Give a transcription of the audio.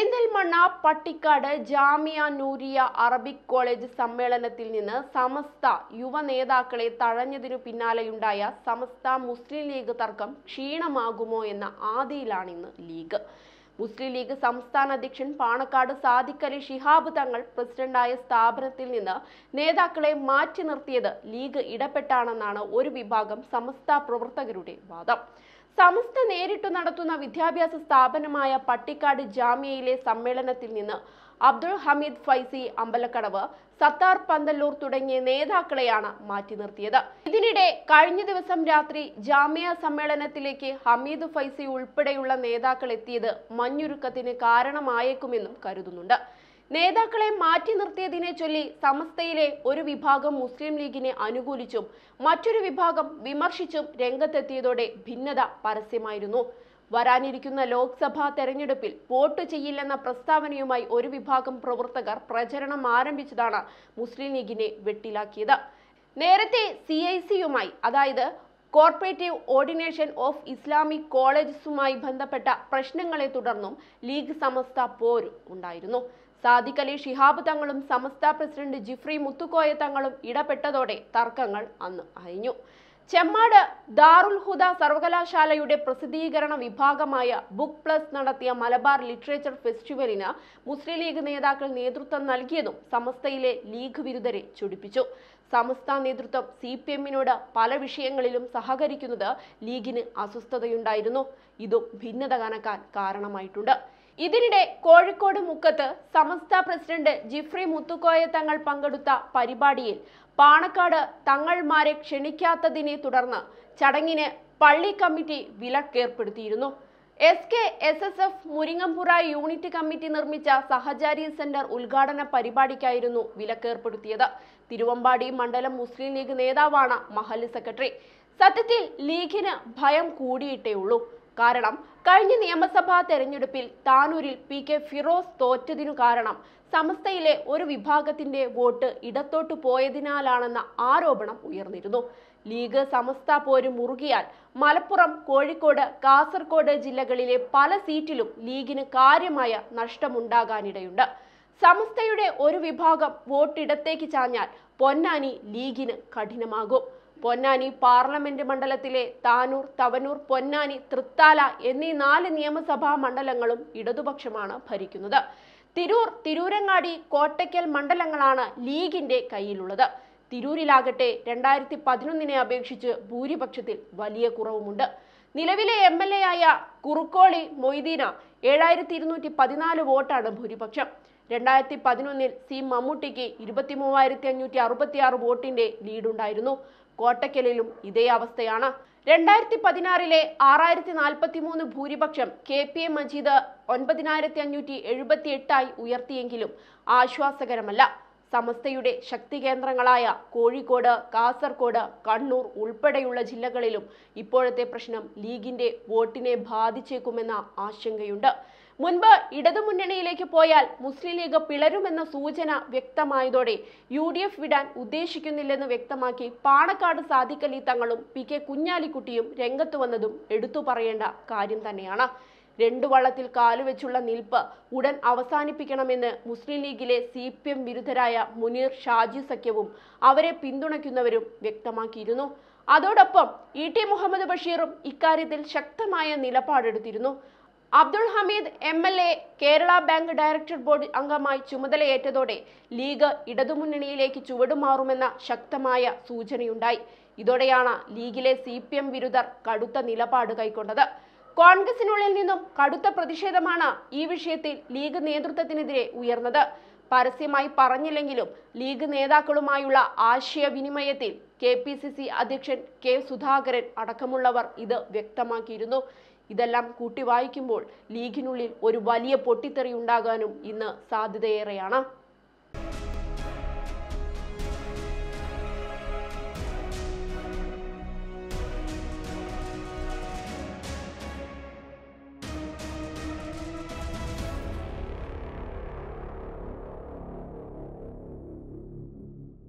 Perinthalmanna Pattikkad Jamia Nooriya Arabic college സമ്മേളനത്തിൽ നിന്ന് സമസ്ത യുവ നേതാക്കളെ തഴഞ്ഞതിനു പിന്നാലെയുണ്ടായ സമസ്ത മുസ്ലിം ലീഗ് തർക്കം ക്ഷീണമാകുമോ എന്ന ആദിയിലാണ് ഇന്ന് ലീഗ്. മുസ്ലിം ലീഗ് സംസ്ഥാന അധ്യക്ഷൻ പാണക്കാട് സാദിഖലി ഷിഹാബ് തങ്ങൾ പ്രസിഡന്റായ സ്ഥാപനത്തിൽ നിന്ന് നേതാക്കളെ മാറ്റി നിർത്തിയത് ലീഗ് ഇടപെട്ടാണെന്നാണ് ഒരു വിഭാഗം സമസ്ത പ്രവർത്തകരുടെ വാദം. സമസ്ത നേരിട്ടു നടത്തുന്ന വിദ്യാഭ്യാസ സ്ഥാപനമായ പട്ടിക്കാട് ജാമ്യയിലെ സമ്മേളനത്തിൽ നിന്ന് അബ്ദുൾ ഹമീദ് ഫൈസി അമ്പലക്കടവ് സത്താർ പന്തല്ലൂർ തുടങ്ങിയ നേതാക്കളെയാണ് മാറ്റി നിർത്തിയത്. ഇതിനിടെ കഴിഞ്ഞ ദിവസം രാത്രി ജാമ്യ സമ്മേളനത്തിലേക്ക് ഹമീദ് ഫൈസി ഉൾപ്പെടെയുള്ള നേതാക്കൾ എത്തിയത് മഞ്ഞുരുക്കത്തിന് കാരണമായേക്കുമെന്നും കരുതുന്നുണ്ട്. നേതാക്കളെ മാറ്റി നിർത്തിയതിനെ ചൊല്ലി സമസ്തയിലെ ഒരു വിഭാഗം മുസ്ലിം ലീഗിനെ അനുകൂലിച്ചും മറ്റൊരു വിഭാഗം വിമർശിച്ചും രംഗത്തെത്തിയതോടെ ഭിന്നത പരസ്യമായിരുന്നു. വരാനിരിക്കുന്ന ലോക്സഭാ തെരഞ്ഞെടുപ്പിൽ വോട്ട് ചെയ്യില്ലെന്ന പ്രസ്താവനയുമായി ഒരു വിഭാഗം പ്രവർത്തകർ പ്രചരണം ആരംഭിച്ചതാണ് മുസ്ലിം ലീഗിനെ വെട്ടിലാക്കിയത്. നേരത്തെ സി ഐ സിയുമായി അതായത് കോർപ്പറേറ്റീവ് ഓർഡിനേഷൻ ഓഫ് ഇസ്ലാമിക് കോളേജസുമായി ബന്ധപ്പെട്ട പ്രശ്നങ്ങളെ തുടർന്നും ലീഗ് സമസ്ത പോര് ഉണ്ടായിരുന്നു. സാദിഖ് അലി ഷിഹാബ് തങ്ങളും സമസ്ത പ്രസിഡന്റ് ജിഫ്രി മുത്തുക്കോയ തങ്ങളും ഇടപെട്ടതോടെ തർക്കങ്ങൾ അന്ന് അയഞ്ഞു. ചെമ്മാട് ദാറുൽ ഹുദ സർവകലാശാലയുടെ പ്രസിദ്ധീകരണ വിഭാഗമായ ബുക്ക് പ്ലസ് നടത്തിയ മലബാർ ലിറ്ററേച്ചർ ഫെസ്റ്റിവലിന് മുസ്ലിം ലീഗ് നേതാക്കൾ നേതൃത്വം നൽകിയതും സമസ്തയിലെ ലീഗ് വിരുദ്ധരെ ചൊടിപ്പിച്ചു. സമസ്ത നേതൃത്വം സി പി എമ്മിനോട് പല വിഷയങ്ങളിലും സഹകരിക്കുന്നത് ലീഗിന് അസ്വസ്ഥതയുണ്ടായിരുന്നു. ഇതും ഭിന്നത കനക്കാൻ കാരണമായിട്ടുണ്ട്. ഇതിനിടെ കോഴിക്കോട് മുക്കത്ത് സമസ്ത പ്രസിഡന്റ് ജിഫ്രി മുത്തുക്കോയ തങ്ങൾ പങ്കെടുത്ത പരിപാടിയിൽ പാണക്കാട് തങ്ങൾമാരെ ക്ഷണിക്കാത്തതിനെ തുടർന്ന് ചടങ്ങിന് പള്ളി committee വിലക്കേർപ്പെടുത്തിയിരുന്നു. S K S S F Muringampura unit committee നിർമ്മിച്ച സഹചാരി സെന്റർ ഉദ്ഘാടന പരിപാടിക്കായിരുന്നു വിലക്കേർപ്പെടുത്തിയത്. തിരുവമ്പാടി മണ്ഡലം മുസ്ലിം ലീഗ് നേതാവാണ് മഹല്ല് സെക്രട്ടറി. സത്യത്തിൽ ലീഗിന് ഭയം കൂടിയിട്ടേ ഉള്ളൂ കാരണം കഴിഞ്ഞ നിയമസഭാ തെരഞ്ഞെടുപ്പിൽ താനൂരിൽ പി കെ ഫിറോസ് തോറ്റതിനു കാരണം സമസ്തയിലെ ഒരു വിഭാഗത്തിന്റെ വോട്ട് ഇടത്തോട്ട് പോയതിനാലാണെന്ന ആരോപണം ഉയർന്നിരുന്നു. ലീഗ് സമസ്ത പോര് മുറുകിയാൽ മലപ്പുറം കോഴിക്കോട് കാസർകോട് ജില്ലകളിലെ പല സീറ്റിലും ലീഗിന് കാര്യമായ നഷ്ടമുണ്ടാകാനിടയുണ്ട്. സമസ്തയുടെ ഒരു വിഭാഗം വോട്ടിടത്തേക്ക് ചാഞ്ഞാൽ പൊന്നാനി ലീഗിന് കഠിനമാകും. പൊന്നാനി പാർലമെന്റ് മണ്ഡലത്തിലെ താനൂർ തവനൂർ പൊന്നാനി തൃത്താല എന്നീ നാല് നിയമസഭാ മണ്ഡലങ്ങളും ഇടതുപക്ഷമാണ് ഭരിക്കുന്നത്. തിരൂർ തിരൂരങ്ങാടി കോട്ടയ്ക്കൽ മണ്ഡലങ്ങളാണ് ലീഗിന്റെ കയ്യിലുള്ളത്. തിരൂരിലാകട്ടെ രണ്ടായിരത്തി പതിനൊന്നിനെ അപേക്ഷിച്ച് ഭൂരിപക്ഷത്തിൽ വലിയ കുറവുമുണ്ട്. നിലവിലെ എം എൽ എ ആയ കുറുക്കോളി മൊയ്തീന ഏഴായിരത്തി ഇരുന്നൂറ്റി പതിനാല് വോട്ടാണ് ഭൂരിപക്ഷം. രണ്ടായിരത്തി പതിനൊന്നിൽ സി മമ്മൂട്ടിക്ക് ഇരുപത്തി മൂവായിരത്തി അഞ്ഞൂറ്റി അറുപത്തി ആറ് വോട്ടിന്റെ ലീഡുണ്ടായിരുന്നു. കോട്ടയ്ക്കലിലും ഇതേ അവസ്ഥയാണ്. രണ്ടായിരത്തി പതിനാറിലെ ആറായിരത്തി നാൽപ്പത്തി മൂന്ന് ഭൂരിപക്ഷം കെ പി എ മജീദ് ഒൻപതിനായിരത്തി അഞ്ഞൂറ്റി എഴുപത്തി എട്ടായി ഉയർത്തിയെങ്കിലും ആശ്വാസകരമല്ല. സമസ്തയുടെ ശക്തി കേന്ദ്രങ്ങളായ കോഴിക്കോട് കാസർകോട് കണ്ണൂർ ഉൾപ്പെടെയുള്ള ജില്ലകളിലും ഇപ്പോഴത്തെ പ്രശ്നം ലീഗിന്റെ വോട്ടിനെ ബാധിച്ചേക്കുമെന്ന ആശങ്കയുണ്ട്. മുൻപ് ഇടതുമുന്നണിയിലേക്ക് പോയാൽ മുസ്ലിം ലീഗ് പിളരുമെന്ന സൂചന വ്യക്തമായതോടെ യു ഡി എഫ് വിടാൻ ഉദ്ദേശിക്കുന്നില്ലെന്ന് വ്യക്തമാക്കി പാണക്കാട് സാദിഖലി തങ്ങളും പി കെ കുഞ്ഞാലിക്കുട്ടിയും രംഗത്ത് വന്നതും എടുത്തു പറയേണ്ട കാര്യം തന്നെയാണ്. രണ്ടു വള്ളത്തിൽ കാലുവെച്ചുള്ള നിൽപ്പ് ഉടൻ അവസാനിപ്പിക്കണമെന്ന് മുസ്ലിം ലീഗിലെ സി പി എം വിരുദ്ധരായ മുനീർ ഷാജി സഖ്യവും അവരെ പിന്തുണയ്ക്കുന്നവരും വ്യക്തമാക്കിയിരുന്നു. അതോടൊപ്പം ഇ ടി മുഹമ്മദ് ബഷീറും ഇക്കാര്യത്തിൽ ശക്തമായ നിലപാടെടുത്തിരുന്നു. Abdul Hameed M L A Kerala bank director board അംഗമായി ചുമതലയേറ്റതോടെ ലീഗ് ഇടതുമുന്നണിയിലേക്ക് ചുവടുമാറുമെന്ന ശക്തമായ സൂചനയുണ്ടായി. ഇതോടെയാണ് ലീഗിലെ സി പി എം വിരുദ്ധർ കടുത്ത നിലപാട് കൈക്കൊണ്ടത്. കോൺഗ്രസിനുള്ളിൽ നിന്നും കടുത്ത പ്രതിഷേധമാണ് ഈ വിഷയത്തിൽ ലീഗ് നേതൃത്വത്തിനെതിരെ ഉയർന്നത്. പരസ്യമായി പറഞ്ഞില്ലെങ്കിലും ലീഗ് നേതാക്കളുമായുള്ള ആശയവിനിമയത്തിൽ കെ പി സി സി അധ്യക്ഷൻ കെ സുധാകരൻ അടക്കമുള്ളവർ ഇത് വ്യക്തമാക്കിയിരുന്നു. ഇതെല്ലാം കൂട്ടി വായിക്കുമ്പോൾ ലീഗിനുള്ളിൽ ഒരു വലിയ പൊട്ടിത്തെറി ഉണ്ടാകാനും ഇന്ന് സാധ്യതയേറെയാണ്.